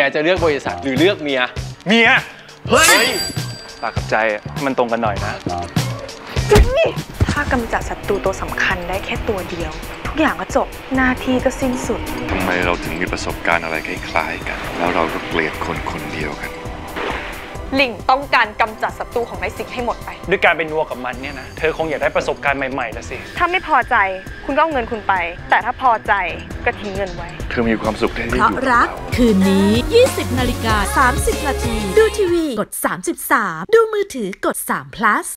แกจะเลือกบริษัทหรือเลือกเมีย เมีย เฮ้ยปากกับใจอะให้มันตรงกันหน่อยนะ ถ้ากำจัดศัตรูตัวสำคัญได้แค่ตัวเดียว ทุกอย่างก็จบหน้าที่ก็สิ้นสุด ทำไมเราถึงมีประสบการณ์อะไรคล้ายๆกัน แล้วเราก็เกลียดคนคนเดียวกันห ลิงต้องการกำจัดศัตรูของนายสิงห์ให้หมดไป ด้วยการเป็นนัวกับมันเนี่ยนะ เธอคงอยากได้ประสบการณ์ใหม่ๆละสิ ถ้าไม่พอใจคุณก็เอาเงินคุณไป แต่ถ้าพอใจก็ทิ้งเงินไว้ เธอมีความสุขได้เพที่อราะยู่กับรัก เรา คืนนี้ 20นาฬิกา30นาทีดูทีวีกด 33 ดูมือถือกด3 plus